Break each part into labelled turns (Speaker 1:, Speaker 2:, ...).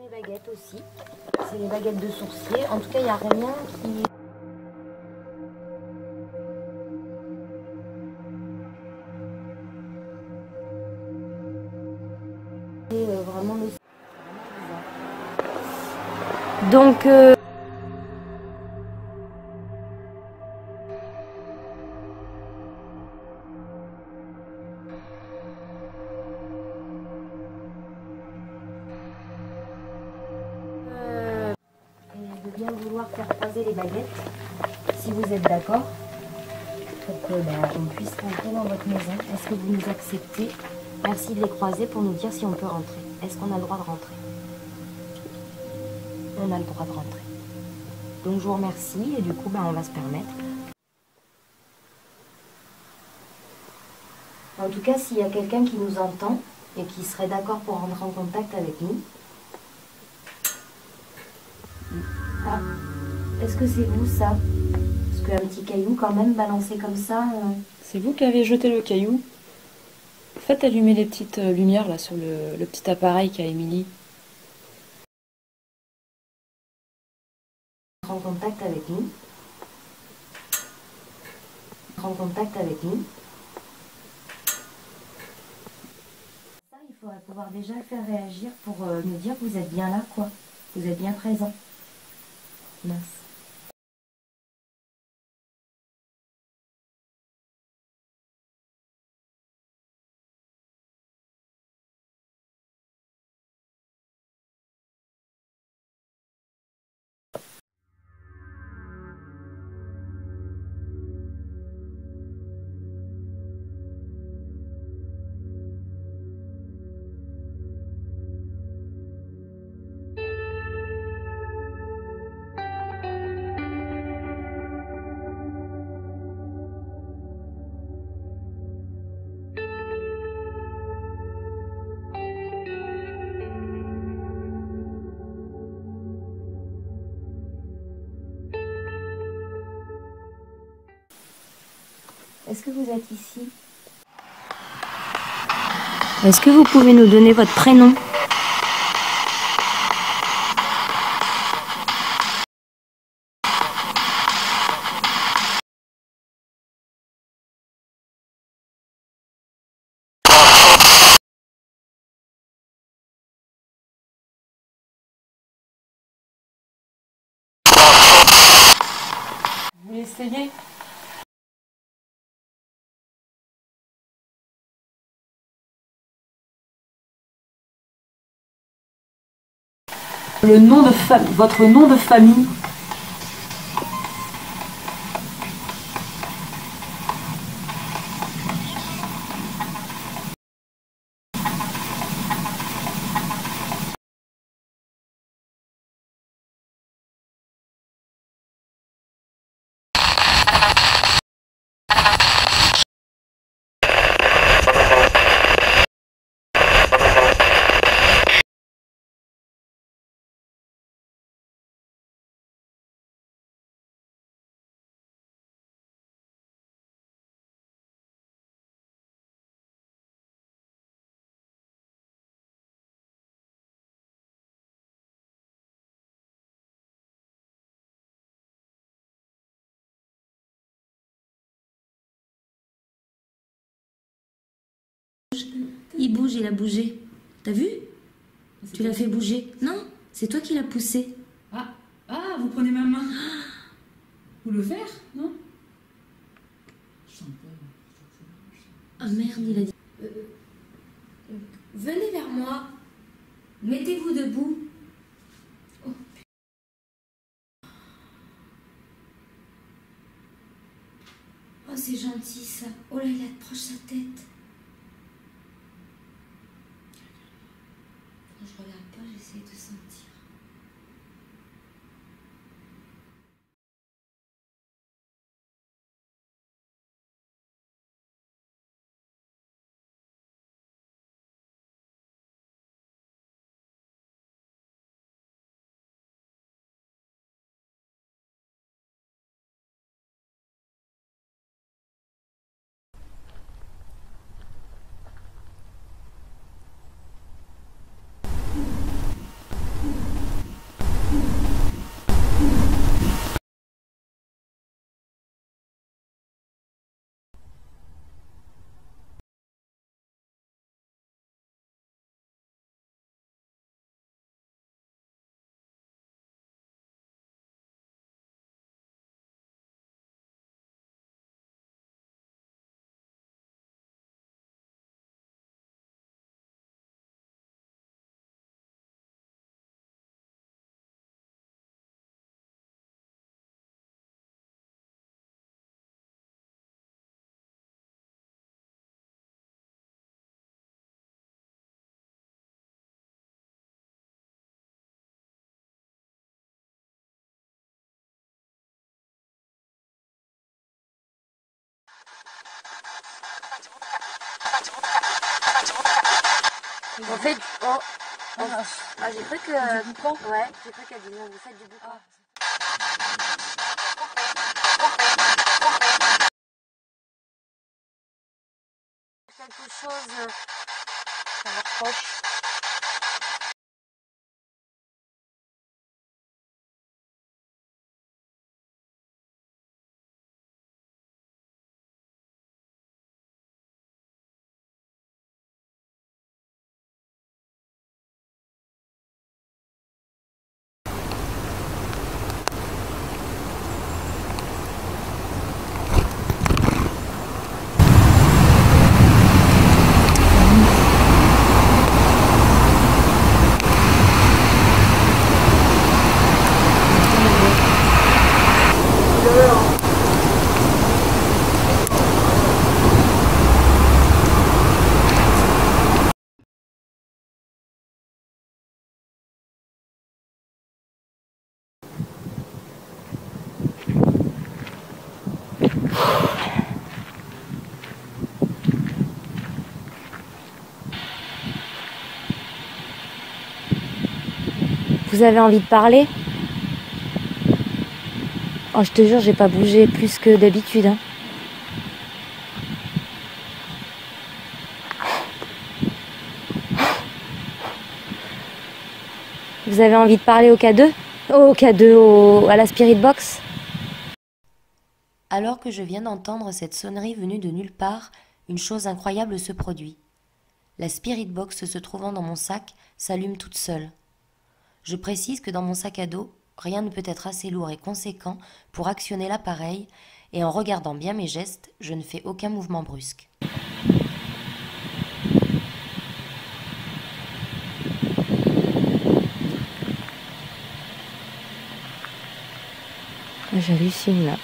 Speaker 1: Mes baguettes aussi. C'est les baguettes de sourcier. En tout cas, il n'y a rien qui. vraiment le- Donc. euh, Acceptez Merci de les croiser pour nous dire si on peut rentrer. Est-ce qu'on a le droit de rentrer? On a le droit de rentrer. Donc je vous remercie et du coup bah, on va se permettre. En tout cas, s'il y a quelqu'un qui nous entend et qui serait d'accord pour rentrer en contact avec nous, ah, est-ce que c'est vous ça? Parce qu'un petit caillou quand même balancé comme ça. euh,
Speaker 2: C'est vous qui avez jeté le caillou? Faites allumer les petites euh, lumières là sur le, petit appareil qu'a Émilie.
Speaker 1: en contact avec nous. En contact avec nous. Il faudrait pouvoir déjà faire réagir pour euh, nous dire que vous êtes bien là, quoi. Vous êtes bien présent. Mince. Vous êtes ici. Est-ce que vous pouvez nous donner votre prénom?
Speaker 2: Le nom de votre nom de famille.
Speaker 1: Il bouge, il a bougé. T'as vu Tu l'as fait bouger. Non, c'est toi qui l'as poussé.
Speaker 3: Ah, ah, vous prenez ma main. Vous le faire, non Je sens pas.
Speaker 1: Ah merde, il a dit. Euh, euh, venez vers moi. Mettez-vous debout. Oh. Oh, c'est gentil ça. Oh là, il approche sa tête. Quand je regarde pas, j'essaie de sentir. On fait. Oh, oh. Ah, j'ai cru que. Ouais, j'ai cru qu'elle disait vous faites du boucan. Quelque chose. euh, Ça m'approche. Vous avez envie de parler Oh, je te jure, j'ai pas bougé plus que d'habitude. hein. Vous avez envie de parler au K2 Oh, Au K2, au- à la Spirit Box?
Speaker 4: Alors que je viens d'entendre cette sonnerie venue de nulle part, une chose incroyable se produit. La Spirit Box se trouvant dans mon sac s'allume toute seule. Je précise que dans mon sac à dos, rien ne peut être assez lourd et conséquent pour actionner l'appareil, et en regardant bien mes gestes, je ne fais aucun mouvement brusque.
Speaker 1: J'hallucine là.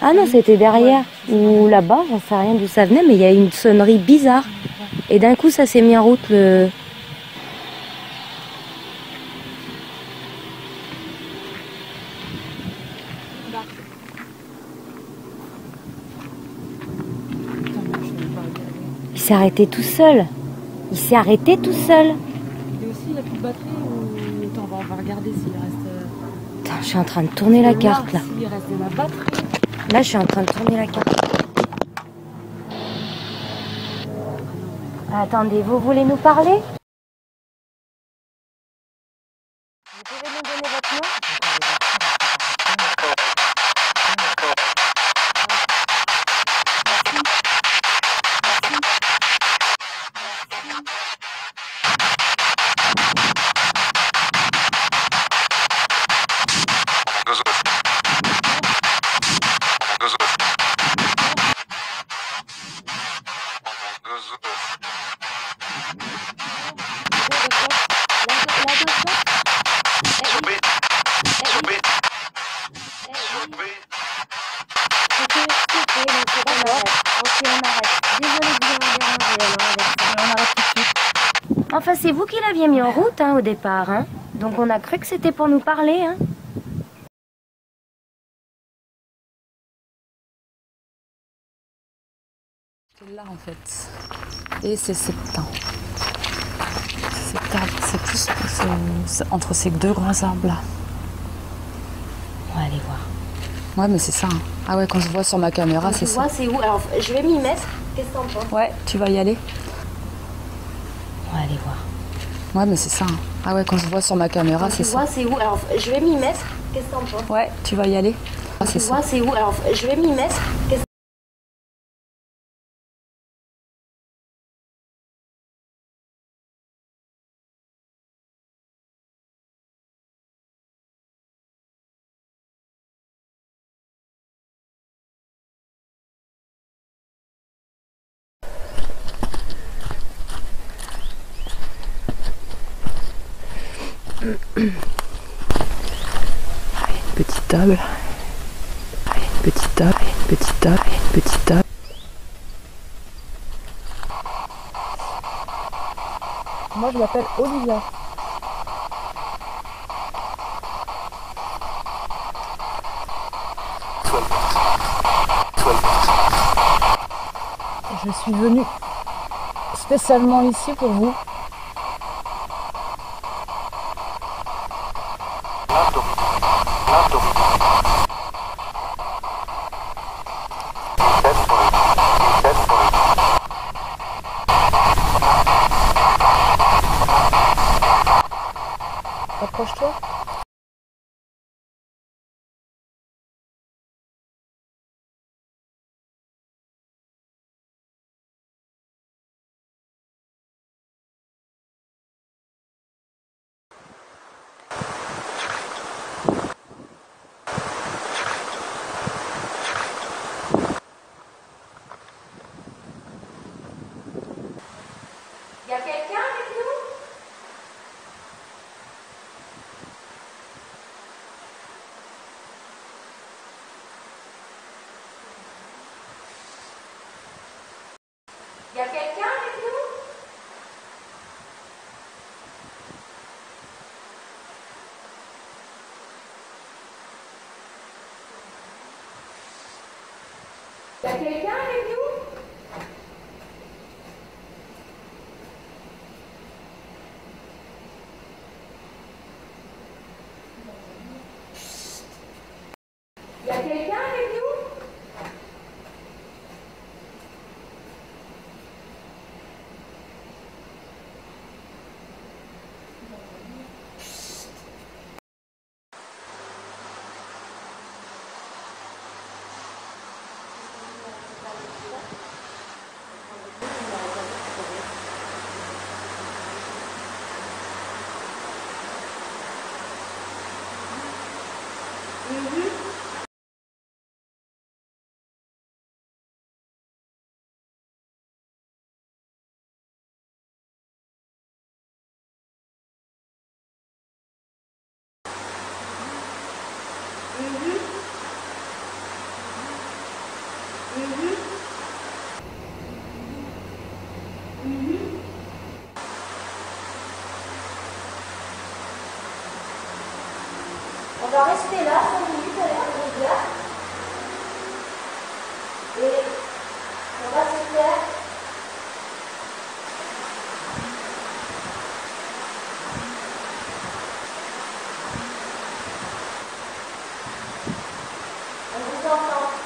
Speaker 1: Ah non, c'était derrière ou là-bas, j'en sais rien d'où ça venait, mais il y a une sonnerie bizarre. Et d'un coup, ça s'est mis en route le. Il s'est arrêté tout seul. Il s'est arrêté tout seul.
Speaker 2: Et aussi, il n'y plus de batterie ou. Attends, on va, on regarder s'il reste.
Speaker 1: Putain, je suis en train de tourner la carte là. Là, je suis en train de tourner la carte. Attendez, vous voulez nous parler? Départ. Hein. Donc on a cru que c'était pour nous parler. Hein.
Speaker 2: C'est là en fait. Et c'est septembre. C'est plus entre ces deux grands arbres là.
Speaker 1: On va aller voir.
Speaker 2: Ouais, mais c'est ça. hein. Ah ouais, quand je vois sur ma caméra, c'est ça.
Speaker 1: c'est où? Alors, je vais m'y mettre. Qu'est-ce que t'en penses?
Speaker 2: Ouais, tu vas y aller
Speaker 1: On va aller voir.
Speaker 2: Ouais, mais c'est ça. hein. Ah ouais, quand je vois sur ma caméra, c'est ça.
Speaker 1: vois, c'est où Alors, je vais m'y mettre. Qu'est-ce que t'en penses?
Speaker 2: Ouais, tu vas y aller Ah, c'est ça.
Speaker 1: vois, c'est où? Alors, je vais m'y mettre. une
Speaker 2: petite table. Une petite table, une petite table, une petite table. Moi je m'appelle Olivia.
Speaker 5: Je suis venue spécialement ici pour vous.
Speaker 1: Y a quelqu'un avec nous Y a quelqu'un avec nous On va rester là 5 minutes avec le regard. Et on va se faire On vous entend.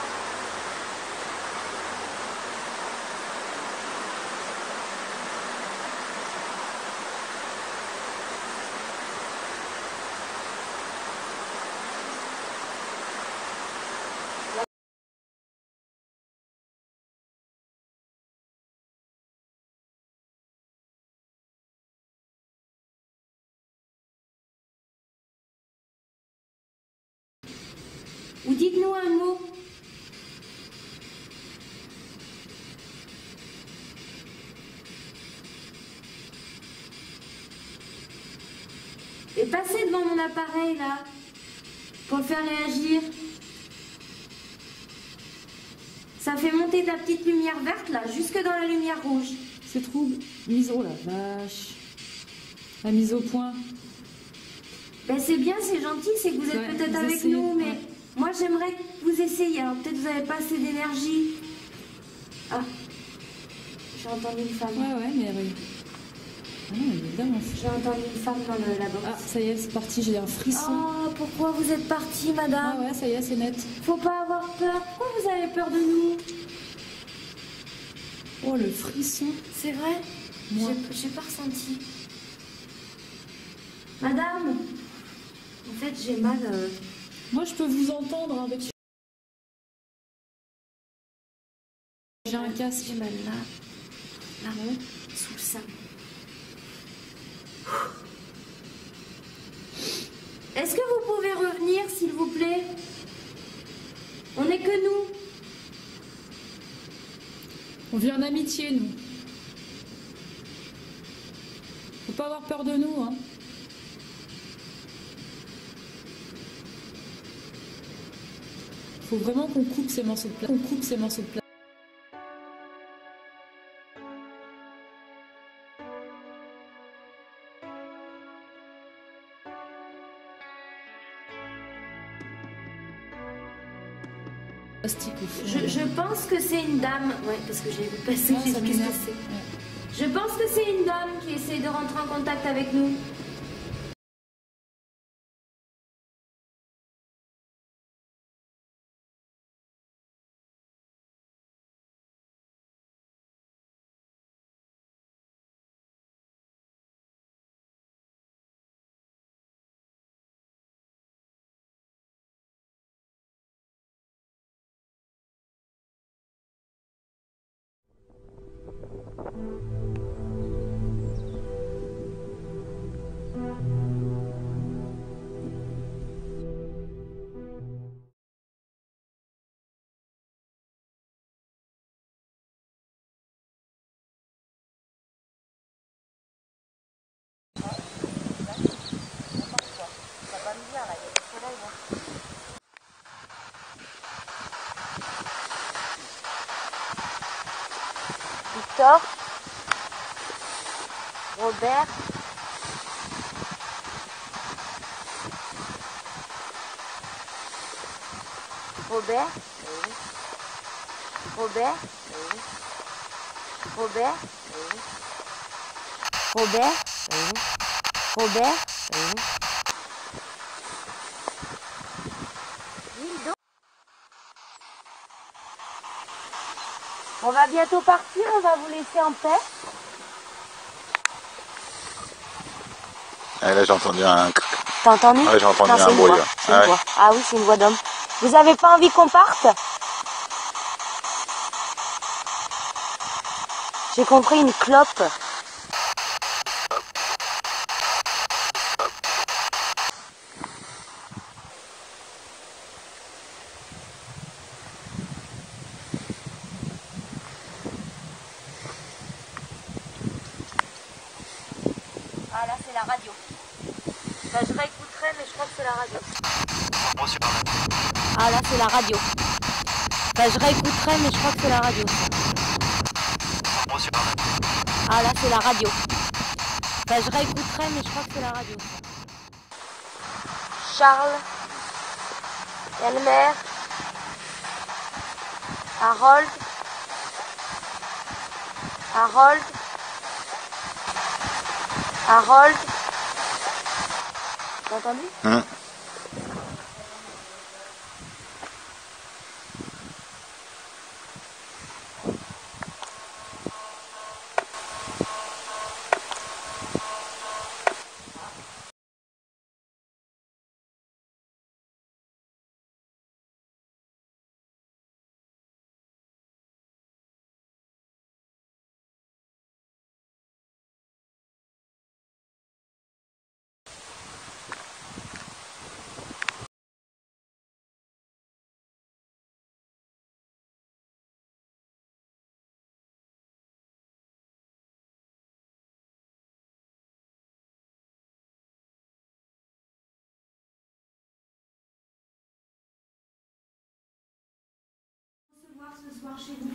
Speaker 1: Ou dites-nous un mot. Et passez devant mon appareil là, pour le faire réagir. Ça fait monter ta petite lumière verte là, jusque dans la lumière rouge.
Speaker 2: C'est trouble. Mise, oh la vache. La mise au point.
Speaker 1: Ben c'est bien, c'est gentil, c'est que vous êtes
Speaker 2: Ouais,
Speaker 1: peut-être avec nous, mais. Moi j'aimerais que vous essayiez. Alors peut-être vous n'avez pas assez d'énergie. Ah, j'ai entendu une femme.
Speaker 2: Ouais, ouais, mais. oui. Ah non, évidemment.
Speaker 1: J'ai entendu une femme dans le, la box.
Speaker 2: Ah, ça y est, c'est parti, j'ai un frisson.
Speaker 1: Oh, pourquoi vous êtes partie,
Speaker 2: Ah
Speaker 1: madame
Speaker 2: ouais, ça y est, c'est net.
Speaker 1: Faut pas avoir peur. Pourquoi vous avez peur de nous?
Speaker 2: Oh, le frisson.
Speaker 1: C'est vrai?
Speaker 2: Moi.
Speaker 1: J'ai- J'ai pas ressenti. Madame? En fait, j'ai mal. euh,
Speaker 2: Moi, je peux vous entendre avec. J'ai un casque.
Speaker 1: J'ai mal là. Là, sous le sein. Est-ce que vous pouvez revenir, s'il vous plaît? On n'est que nous.
Speaker 2: On vit en amitié, nous. Faut pas avoir peur de nous, hein. Faut vraiment qu'on coupe ces morceaux de plastique. Qu'on coupe ces morceaux de fond.
Speaker 1: Je, je pense que c'est une dame. Ouais, parce que j'ai vu passer.
Speaker 2: Ah,
Speaker 1: qu'est-ce que c'est Je pense que c'est une dame qui essaie de rentrer en contact avec nous. Robert Robert Robert Robert Robert Robert On va bientôt partir, on va vous laisser en paix.
Speaker 6: Ah, là, j'ai entendu un.
Speaker 1: T'as entendu
Speaker 6: Ouais, j'ai entendu
Speaker 1: Non,
Speaker 6: un bruit,
Speaker 1: voix,
Speaker 6: Ah ouais.
Speaker 1: Ah oui, c'est une voix d'homme. Vous avez pas envie qu'on parte? J'ai compris une clope. Ah là, c'est la radio. Bah, je réécouterai, mais je crois que c'est la radio. Ah là, c'est la radio. Bah, je réécouterai, mais je crois que c'est la radio. Ah là, c'est la radio. Bah, je réécouterai, mais je crois que c'est la radio. Charles, Elmer, Harold, Harold, Harold. T'as entendu?
Speaker 6: Hum.
Speaker 1: Ce soir chez nous.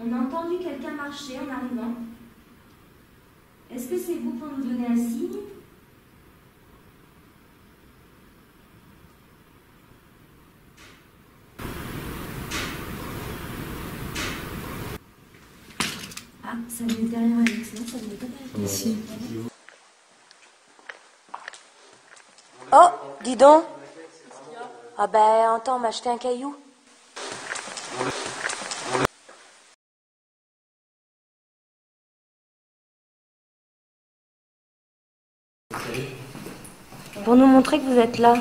Speaker 1: On a entendu quelqu'un marcher en arrivant. Est-ce que c'est vous pour nous donner un signe? Ah, ça venait derrière Alex, non Ça venait pas derrière.
Speaker 2: Si.
Speaker 1: Oh, dis donc Ah ben, attends, on m'a acheté un caillou. Pour nous montrer que vous êtes là.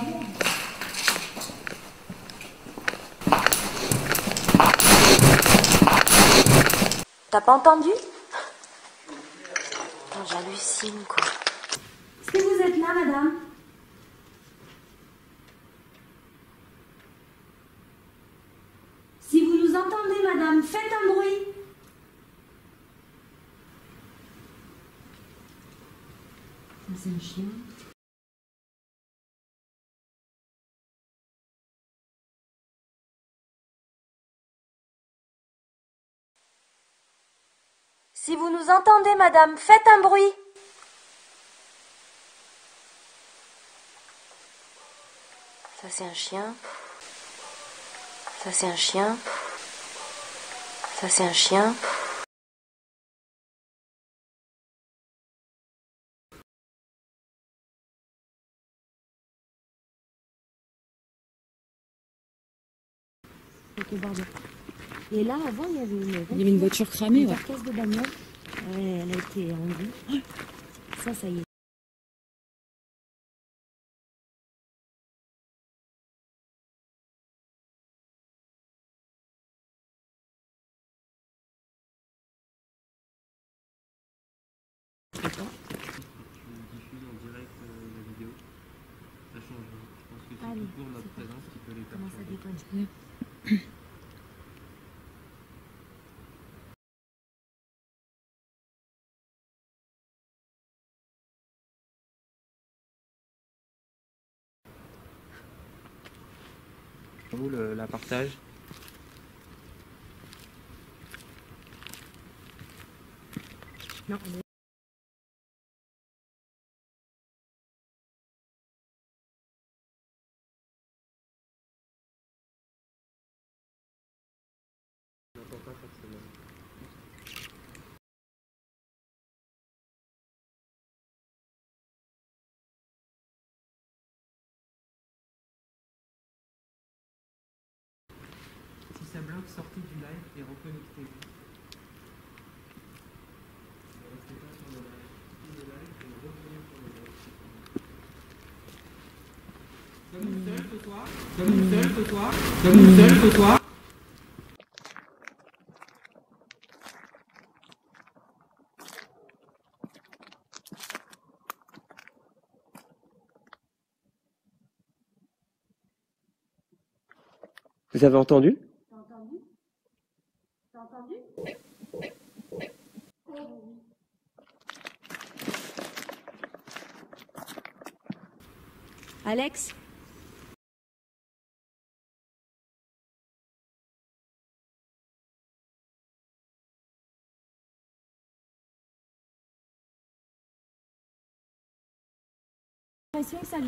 Speaker 1: T'as pas entendu? J'hallucine, quoi. Est-ce que vous êtes là, madame Si vous nous entendez, madame, faites un bruit. C'est un chien. Si vous nous entendez, madame, faites un bruit. Ça, c'est un chien.
Speaker 4: Ça c'est un chien. Ça c'est un chien.
Speaker 1: Et là, avant, il y avait une.
Speaker 3: Il y avait une voiture cramée,
Speaker 1: Une
Speaker 3: ouais.
Speaker 1: carcasse de bagnole. Ouais, elle a été rendue. Ça, ça y est.
Speaker 6: tu diffuses en direct euh, la vidéo, ça change. rien. Je pense que c'est
Speaker 1: Ah oui,
Speaker 6: tout pour notre
Speaker 1: c'est
Speaker 6: présence qui peut les
Speaker 1: Comment ça
Speaker 6: perturber.
Speaker 1: déconne
Speaker 6: Le- la partage sortez du live et reconnectez-vous. Vous avez entendu
Speaker 1: Alex l'impression que ça lui-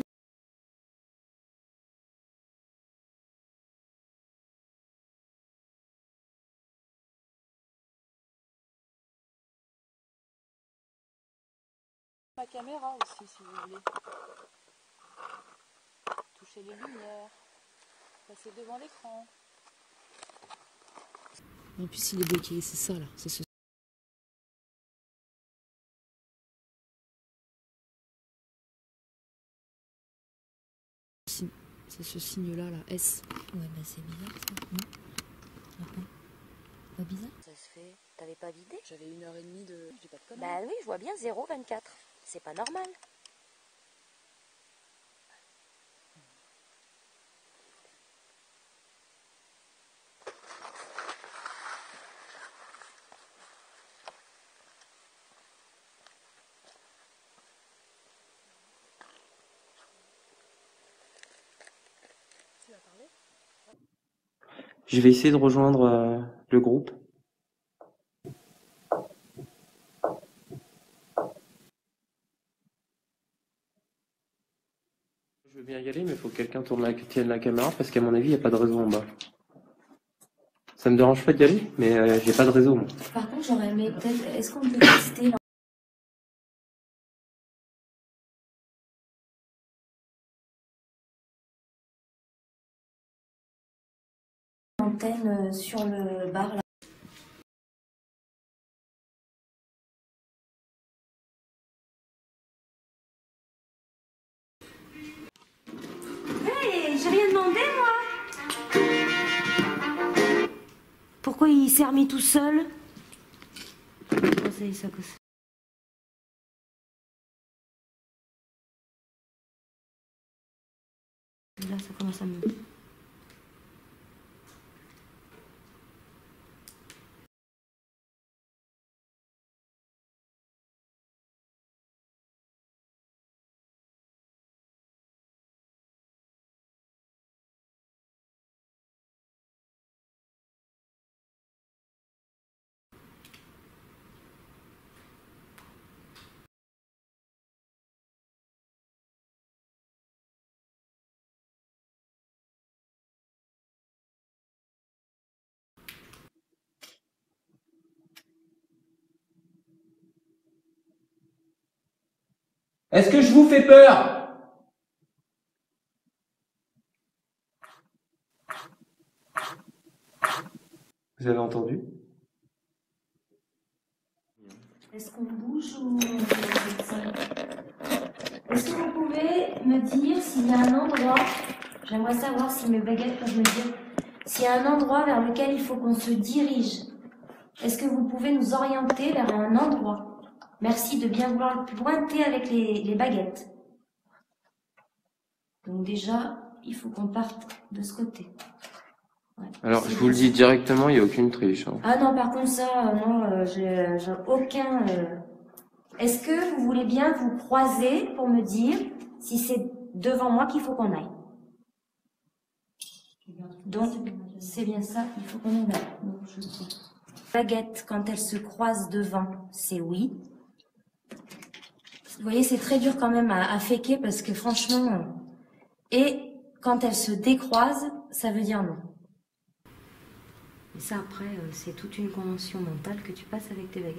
Speaker 2: Ma caméra aussi, si vous voulez. Toucher les lumières. Passer devant l'écran.
Speaker 3: En plus, il est bloqué, c'est ça là. C'est ce... signe- C'est ce signe-là, là, S.
Speaker 1: Ouais, bah c'est bizarre ça, non Attends. Pas bizarre
Speaker 4: Ça se fait. T'avais pas vidé
Speaker 2: J'avais une heure et demie de. J'ai pas de conneries.
Speaker 4: Bah oui, je vois bien 0,24. C'est pas normal.
Speaker 6: Je vais essayer de rejoindre euh, le groupe. Veux bien y aller, mais faut que quelqu'un tourne la, tienne la caméra parce qu'à mon avis, il n'y a pas de réseau en bas. Ça me dérange pas d'y aller, mais euh, j'ai pas de réseau.
Speaker 1: Par contre, j'aurais aimé peut-être. Est-ce qu'on peut tester l'antenne euh, sur le bar là moi Pourquoi il s'est remis tout seul. Là, ça commence à me...
Speaker 6: Est-ce que je vous fais peur? Vous avez entendu?
Speaker 1: Est-ce qu'on bouge ou Est-ce que vous pouvez me dire s'il y a un endroit, j'aimerais savoir si mes baguettes peuvent me dire, s'il y a un endroit vers lequel il faut qu'on se dirige? Est-ce que vous pouvez nous orienter vers un endroit? Merci de bien vouloir le pointer avec les, les baguettes. Donc déjà, il faut qu'on parte de ce côté. Ouais.
Speaker 6: Alors, je vous le dis directement, il n'y a aucune triche. hein.
Speaker 1: Ah non, par contre, ça, euh, non, euh, j'ai j'ai aucun. euh. Est-ce que vous voulez bien vous croiser pour me dire si c'est devant moi qu'il faut qu'on aille? Donc, c'est bien ça, il faut qu'on aille là. Donc, je sais. Baguette, quand elle se croise devant, c'est oui. Vous voyez, c'est très dur quand même à, à féquer parce que franchement. Et quand elle se décroise, ça veut dire non. Et ça, après, euh, c'est toute une convention mentale que tu passes avec tes baguettes.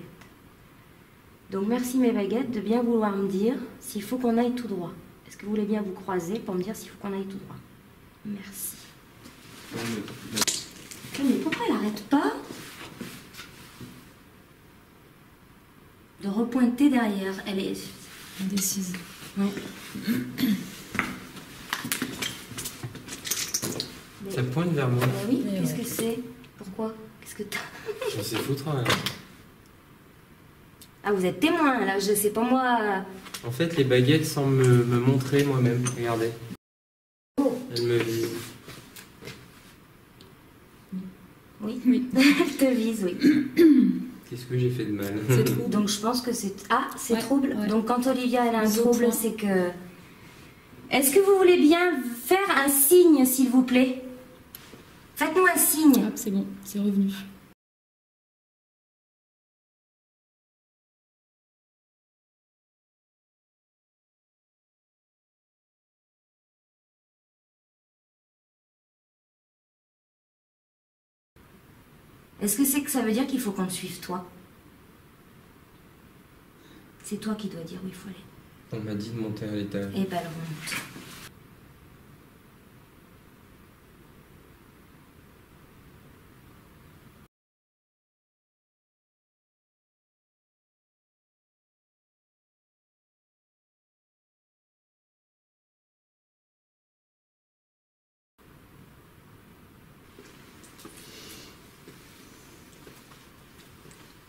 Speaker 1: Donc, merci mes baguettes de bien vouloir me dire s'il faut qu'on aille tout droit. Est-ce que vous voulez bien vous croiser pour me dire s'il faut qu'on aille tout droit? Merci. Mais pourquoi elle n'arrête pas? De repointer derrière Elle est.
Speaker 2: Indécise.
Speaker 1: Ouais.
Speaker 6: Ça pointe vers moi.
Speaker 1: Bah oui,
Speaker 2: Mais
Speaker 1: qu'est-ce
Speaker 2: ouais.
Speaker 1: que c'est? Pourquoi? Qu'est-ce que t'as?
Speaker 6: Je sais foutre hein.
Speaker 1: Ah, vous êtes témoin là, je sais pas moi.
Speaker 6: En fait, les baguettes semblent me, me montrer moi-même. Regardez.
Speaker 1: Oh.
Speaker 6: Elles me visent.
Speaker 1: Oui.
Speaker 2: Oui.
Speaker 1: Elle te vise, oui.
Speaker 6: Qu'est-ce que j'ai fait de mal.
Speaker 1: Donc je pense que c'est. Ah, c'est
Speaker 2: Ouais,
Speaker 1: trouble.
Speaker 2: ouais.
Speaker 1: Donc quand Olivia elle a un
Speaker 2: Ils
Speaker 1: trouble, c'est que. Est-ce que vous voulez bien faire un signe, s'il vous plaît? Faites-nous un signe.
Speaker 2: Hop, c'est bon, c'est revenu.
Speaker 1: Est-ce que c'est que ça veut dire qu'il faut qu'on te suive toi? C'est toi qui dois dire où il faut aller.
Speaker 6: On m'a dit de monter à l'étage.
Speaker 1: Eh ben, elle remonte.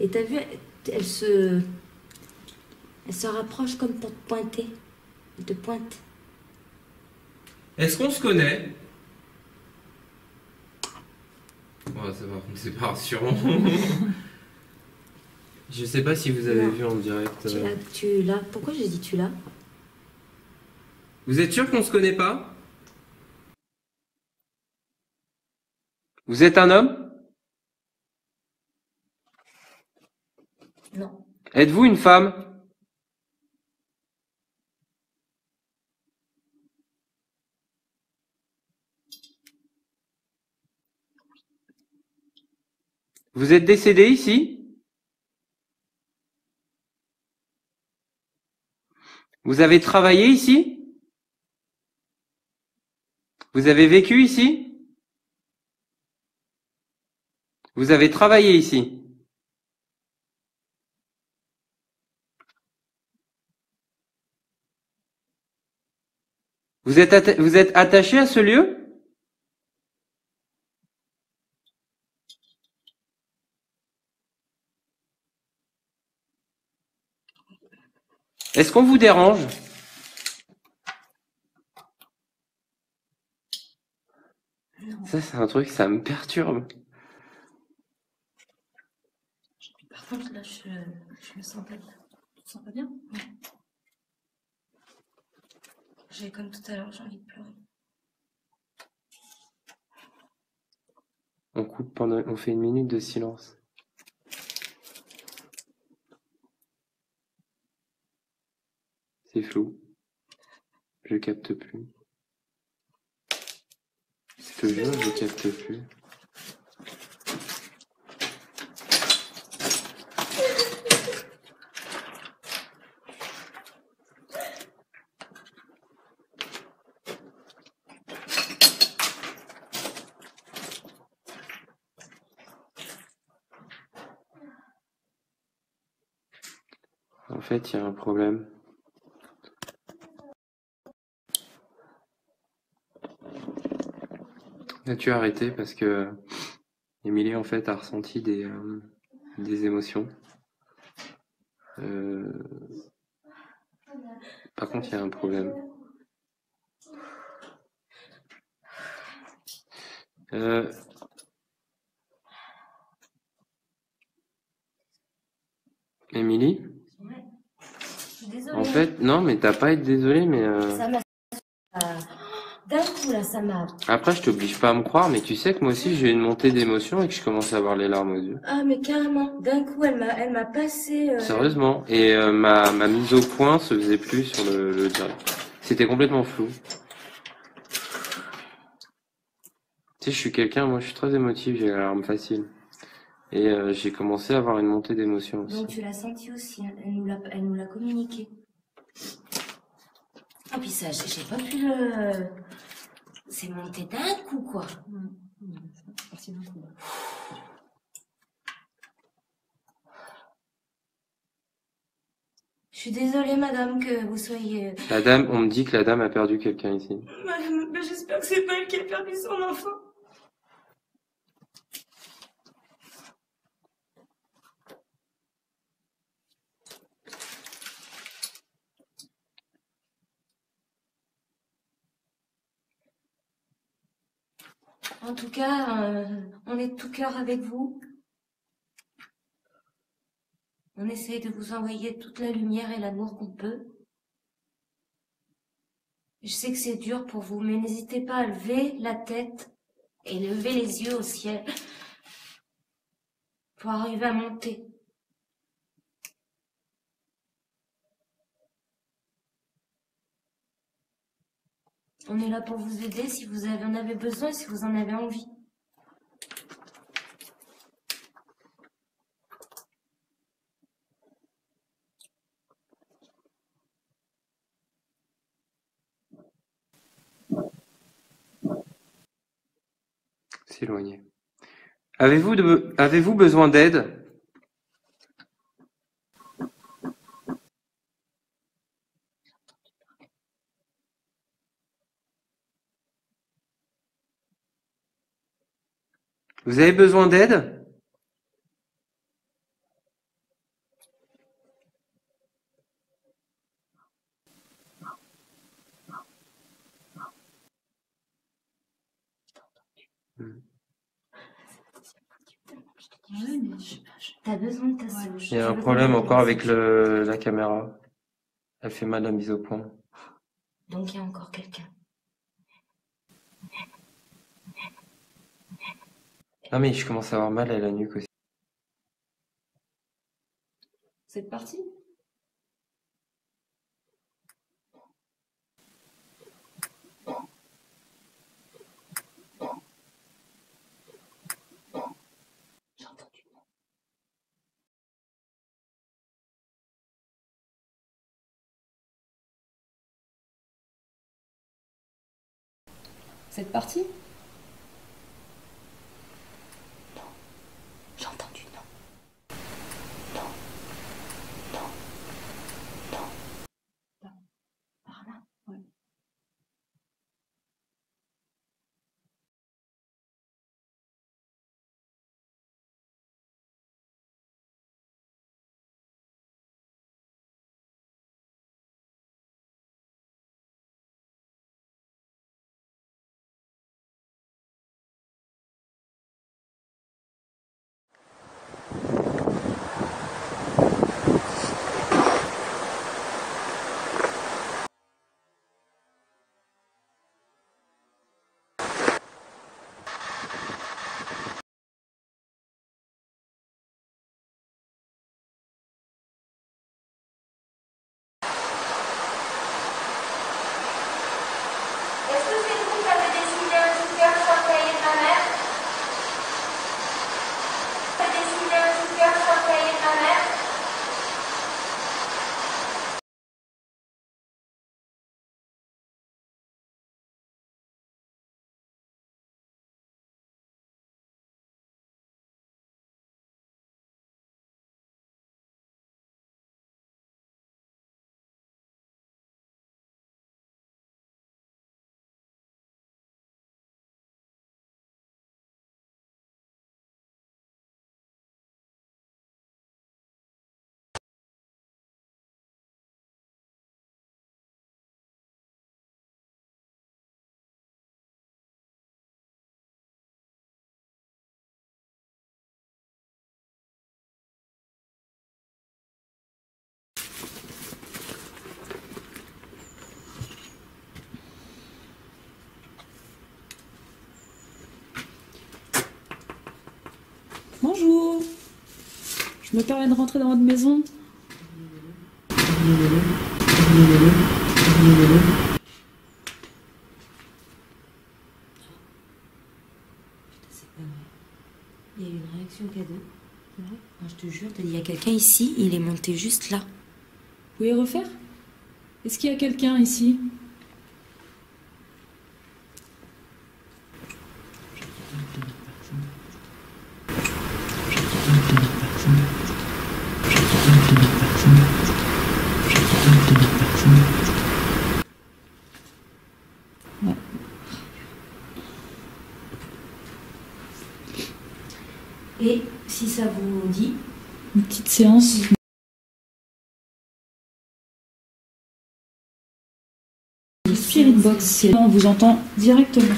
Speaker 1: Et t'as vu, elle, se, elle se rapproche comme pour te pointer. Elle te pointe.
Speaker 6: Est-ce qu'on se connaît? Ouais, ça va, c'est pas rassurant. Je sais pas si vous avez
Speaker 1: Non.
Speaker 6: vu en direct.
Speaker 1: Tu
Speaker 6: euh.
Speaker 1: l'as, tu l'as. Pourquoi j'ai dit tu l'as?
Speaker 6: Vous êtes sûr qu'on se connaît pas? Vous êtes un homme
Speaker 1: Non.
Speaker 6: Êtes-vous une femme? Vous êtes décédé ici? Vous avez travaillé ici? Vous avez vécu ici? Vous avez travaillé ici? Vous êtes, attaché à ce lieu? Est-ce qu'on vous dérange? Ça, c'est un truc, ça me perturbe.
Speaker 1: Par contre, là, je, je me sens pas.
Speaker 2: Tu te sens pas bien
Speaker 1: J'ai comme tout à l'heure, j'ai envie de pleurer.
Speaker 6: On coupe pendant, on fait une minute de silence. C'est flou. Je capte plus. Te jure, je capte plus. En fait, il y a un problème. As-tu arrêté parce que Émilie en fait a ressenti des, euh, des émotions? Euh, Par contre, il y a un problème. Euh,
Speaker 1: désolée.
Speaker 6: en fait, non, mais t'as pas à être désolée, mais euh,
Speaker 1: Ça m'a. D'un coup, là, ça m'a.
Speaker 6: après, je t'oblige pas à me croire, mais tu sais que moi aussi, j'ai une montée d'émotion et que je commence à avoir les larmes aux yeux.
Speaker 1: Ah, mais carrément. D'un coup, elle m'a, elle m'a passé. euh,
Speaker 6: Sérieusement. Et euh, ma, ma mise au point se faisait plus sur le, le direct. C'était complètement flou. Tu sais, je suis quelqu'un, moi je suis très émotif, j'ai l'alarme facile. Et euh, j'ai commencé à avoir une montée d'émotion aussi.
Speaker 1: Donc tu l'as senti aussi, hein. elle nous l'a, elle nous l'a communiqué. Ah puis ça, j'ai, j'ai pas pu le... C'est monté d'un coup, quoi. Je suis désolée, madame, que vous soyez...
Speaker 6: La dame, on me dit que la dame a perdu quelqu'un ici.
Speaker 1: Madame, j'espère que c'est pas elle qui a perdu son enfant. En tout cas, euh, on est de tout cœur avec vous. On essaye de vous envoyer toute la lumière et l'amour qu'on peut. Je sais que c'est dur pour vous, mais n'hésitez pas à lever la tête et lever les yeux au ciel pour arriver à monter. On est là pour vous aider si vous en avez besoin, si vous en avez envie.
Speaker 6: S'éloigner. Avez-vous besoin d'aide? Vous avez besoin d'aide?
Speaker 2: Ouais, mais je sais pas. je-
Speaker 1: T'as besoin de ta
Speaker 2: Ouais.
Speaker 1: sœur.
Speaker 6: Il y a un problème encore avec le, la caméra. Elle fait mal la mise au point.
Speaker 1: Donc il y a encore quelqu'un.
Speaker 6: Non mais je commence à avoir mal à la nuque aussi.
Speaker 2: C'est parti? C'est parti? Je me permets de rentrer dans votre maison.
Speaker 1: C'est pas vrai. Il y a eu une réaction cadeau. Je te jure, dit, il y a quelqu'un ici, il est monté juste là.
Speaker 2: Vous pouvez refaire? Est-ce qu'il y a quelqu'un ici? Séance. Spirit Box, on vous entend directement.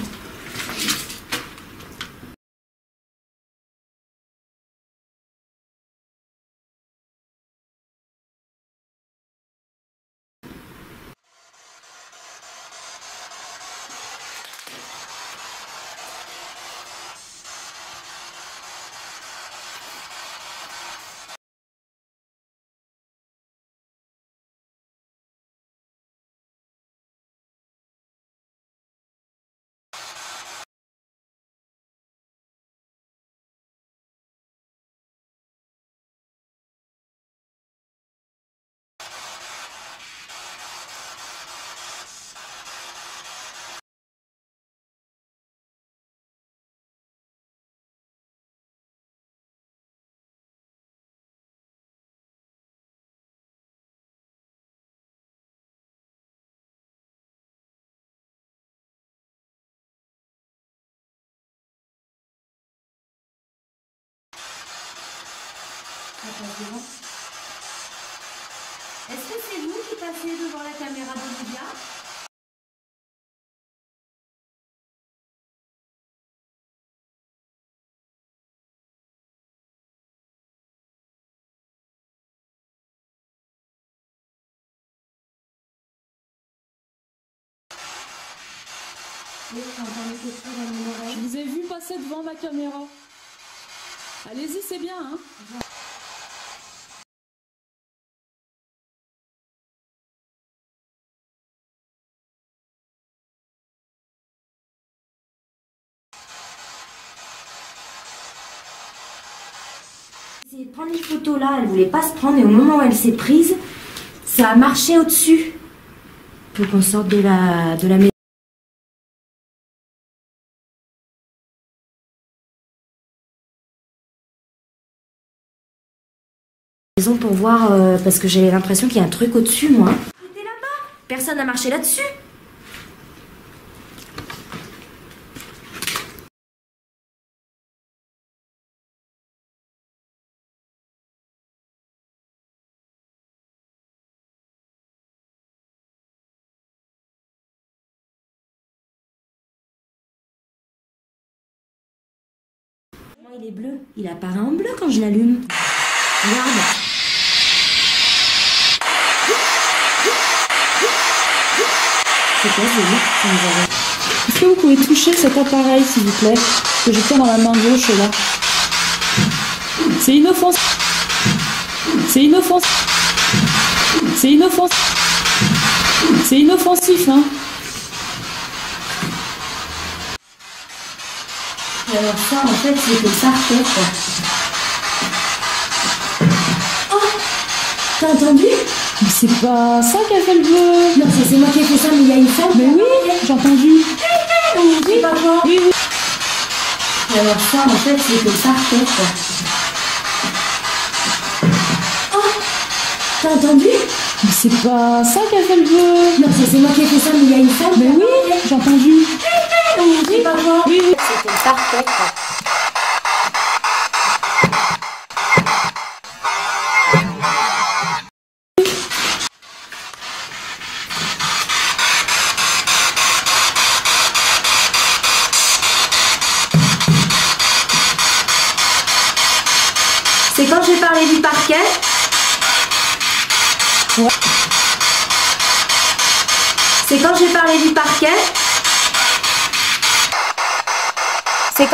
Speaker 1: Est-ce que c'est vous qui passez devant la caméra mon
Speaker 2: Je vous ai vu passer devant ma caméra. Allez-y, c'est bien, hein?
Speaker 1: Là, elle voulait pas se prendre et au moment où elle s'est prise, ça a marché au-dessus. Faut qu'on sorte de la, de la maison. pour voir euh, parce que j'ai l'impression qu'il y a un truc au-dessus moi. Personne n'a marché là-dessus. Moi, il est bleu. Il apparaît en bleu quand je l'allume. Regarde. C'est quoi ce.
Speaker 2: Est-ce que vous pouvez toucher cet appareil, s'il vous plaît Que je tiens dans la main gauche, là. C'est inoffensif. C'est inoffensif. C'est inoffensif. C'est inoffensif, hein
Speaker 1: Alors ça, en fait, c'est que ça refait, quoi. Oh T'as entendu?
Speaker 2: Mais c'est pas ça qu'a fait le bleu
Speaker 1: Non, c'est moi qui ai fait ça, mais il y a une femme.
Speaker 2: Mais oui, j'ai entendu.
Speaker 1: Pas.
Speaker 2: Oui, oui.
Speaker 1: Alors ça, en fait, c'est que ça refait, quoi. Oh T'as entendu?
Speaker 2: Mais c'est pas ça qu'a fait le bleu
Speaker 1: Non, ça, c'est moi qui ai fait ça, mais il y a une femme.
Speaker 2: Mais oui, j'ai entendu.
Speaker 1: Pas.
Speaker 2: Oui, oui.
Speaker 1: C'était parfait,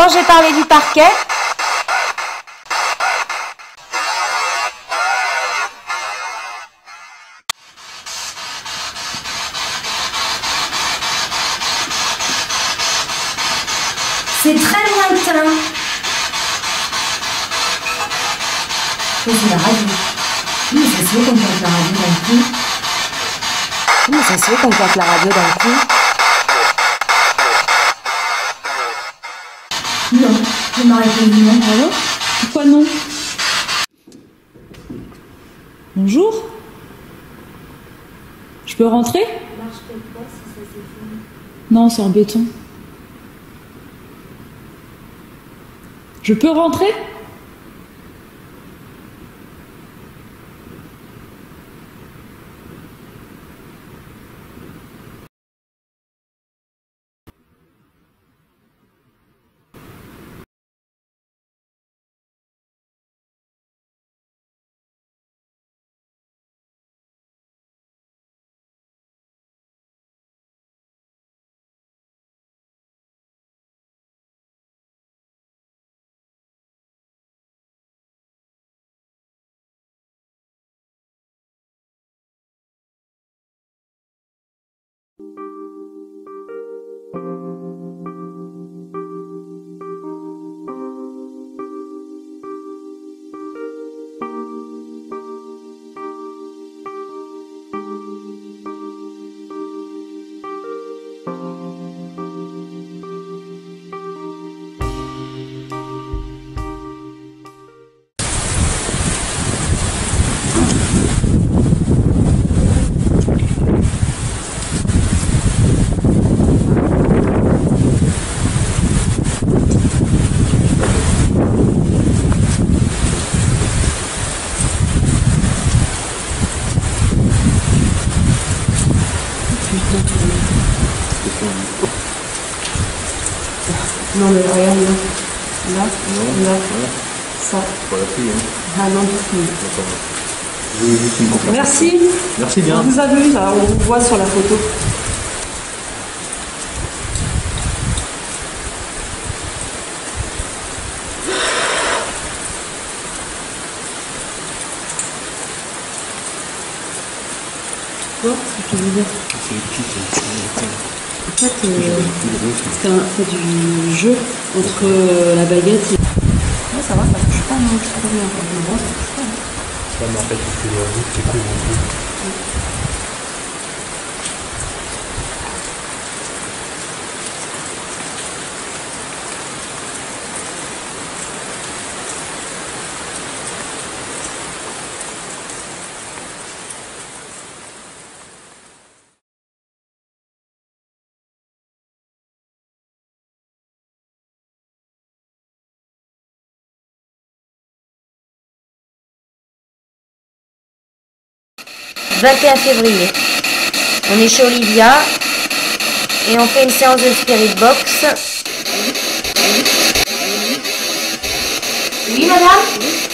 Speaker 1: Quand j'ai parlé du parquet, C'est très lointain. Mais c'est
Speaker 7: la radio. Oui, ça se fait qu'on porte la radio d'un coup.
Speaker 3: Oui, ça se fait qu'on porte la radio d'un coup.
Speaker 7: Non,
Speaker 2: Pourquoi non Bonjour Je peux rentrer. Non, c'est en béton. Je peux rentrer
Speaker 3: Non, mais regarde là. Là, là, ça. Ah non, du tout. Merci.
Speaker 8: Merci
Speaker 3: On
Speaker 8: bien.
Speaker 3: vous a vu là, on vous voit sur la photo. Tu vois ce que je veux dire En fait, euh, c'est du jeu entre euh, la baguette et. Ouais, ça va, ça touche pas, non, c'est trop bien. Moi, ça touche pas.
Speaker 8: Ouais, mais en fait, c'est le
Speaker 1: 21 février. On est chez Olivia et on fait une séance de Spirit Box. Oui, madame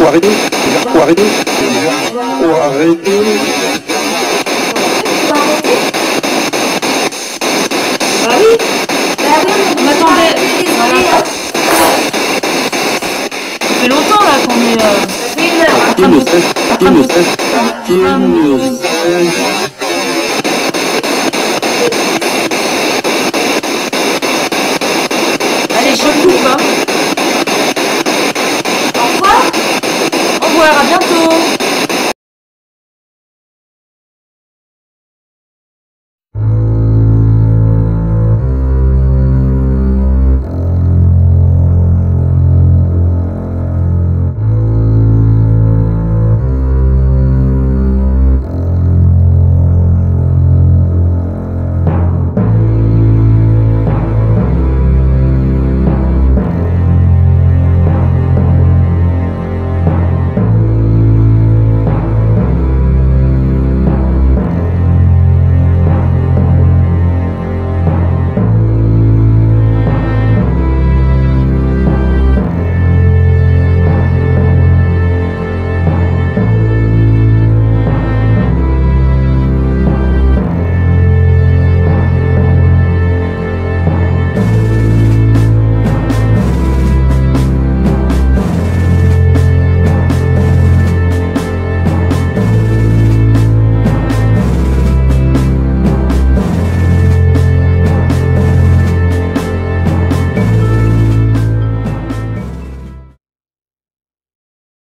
Speaker 1: Arrêter, faut arrêter.
Speaker 4: Bah oui On m'attendait Voilà. Ça fait longtemps là qu'on est... Euh...
Speaker 1: revoir, à bientôt.